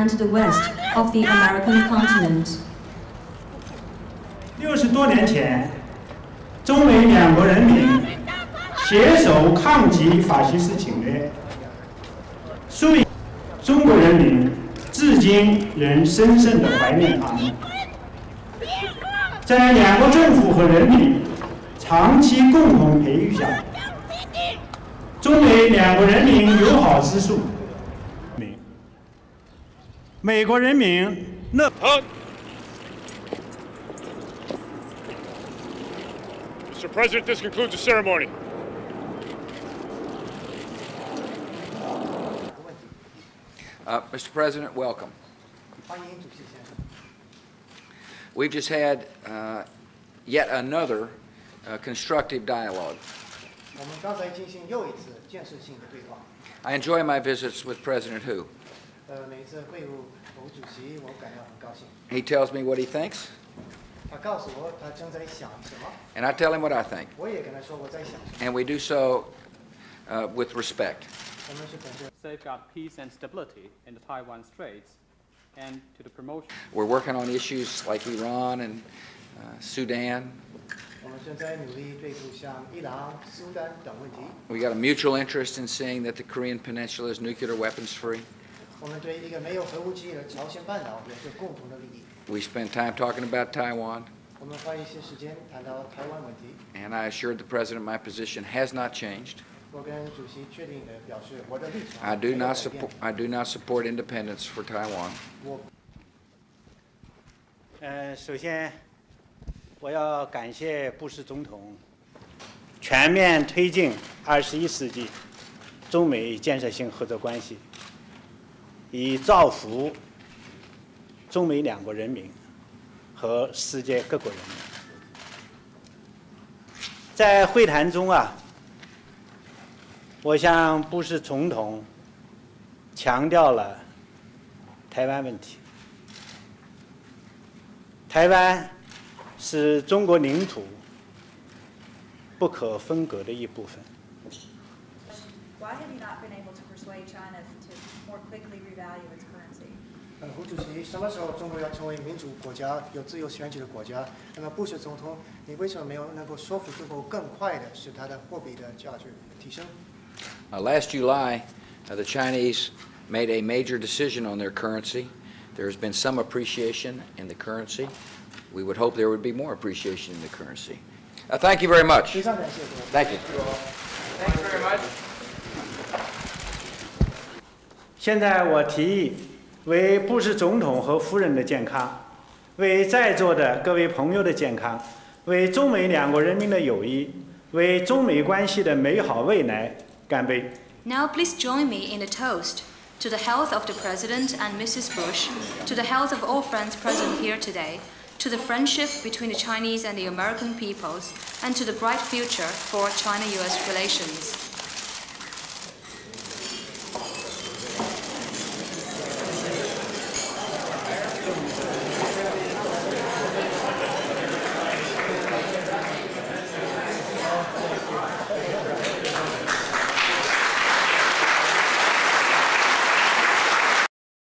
and to the west of the American continent. 六十多年前，中美两国人民携手抗击法西斯侵略，所以中国人民至今仍深深的怀念他们。在两国政府和人民长期共同培育下，中美两国人民友好之处，美国人民乐。 Mr. President, this concludes the ceremony. Uh, Mr. President, welcome. 欢迎主席先生。 We've just had uh, yet another uh, constructive dialogue. 我们刚才进行又一次建设性的对话。 I enjoy my visits with President Hu. He tells me what he thinks. And I tell him what I think. And we do so uh, with respect. Safeguard peace and stability in the Taiwan Straits and to the promotion. We're working on issues like Iran and uh, Sudan. We got a mutual interest in seeing that the Korean Peninsula is nuclear weapons free. 我们对一个没有核武器的朝鲜半岛有着共同的利益。We spend time talking about Taiwan, 我们花一些时间谈到台湾问题。and I assured the President my position has not changed. 我跟主席确定的表示我的立场 I do not support, I do not support independence for Taiwan. 我呃，首先我要感谢布什总统全面推进二十一世纪中美建设性合作关系，以造福中美两国人民和世界各国人民。在会谈中啊，我向布什总统强调了台湾问题。台湾是中国领土不可分割的一部分。Why have you not been able to persuade China to more quickly revalue its currency? 呃，胡主席，什么时候中国要成为民主国家、有自由选举的国家？那么布什总统，你为什么没有能够说服中国更快的使它的货币的价值提升？ Uh, last July, uh, the Chinese made a major decision on their currency. There has been some appreciation in the currency. We would hope there would be more appreciation in the currency. Uh, thank you very much. 非常感谢各位。 Thank you. 现在我提议，为布什总统和夫人的健康，为在座的各位朋友的健康，为中美两国人民的友谊，为中美关系的美好未来干杯！ Now please join me in a toast to the health of the President and Mrs. Bush, to the health of all friends present here today, to the friendship between the Chinese and the American peoples, and to the bright future for China-US relations.